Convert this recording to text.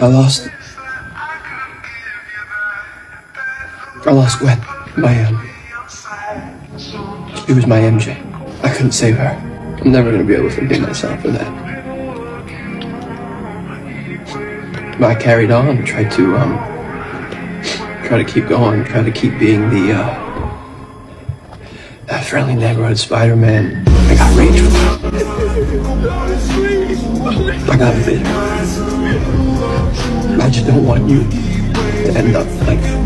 I lost. I lost Gwen. My um. She was my MJ. I couldn't save her. I'm never gonna be able to forgive myself for that. But I carried on, tried to um. Try to keep going, try to keep being the uh. That friendly neighborhood Spider-Man. I got rage. I got bitter. Just don't want you to end up like